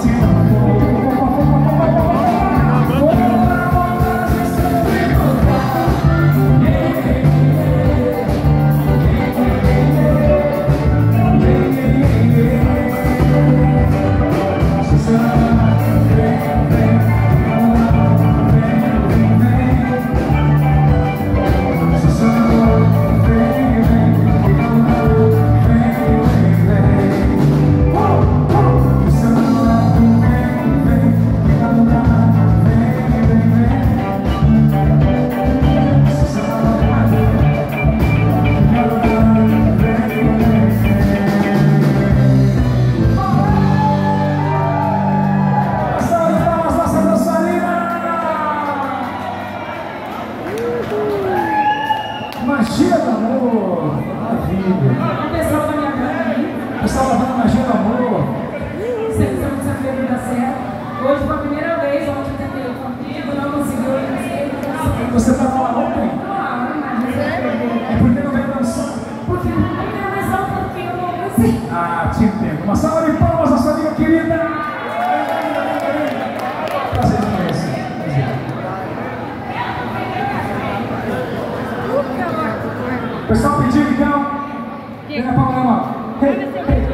to amor. Maravilha. O pessoal da minha mãe. aí. O pessoal lavando na magia do amor. Sessão de sexta-feira da Serra. Hoje foi a primeira vez onde eu tentei contigo, não conseguiu. Você estava lá ontem? É porque não vem dançar? Porque não vem dançar, porque eu não sei. Ah, te entendo. Uma salva de palmas, nossa amiga querida. Prazer, pessoal pediu então. Vem na palma na mão. Hey, hey.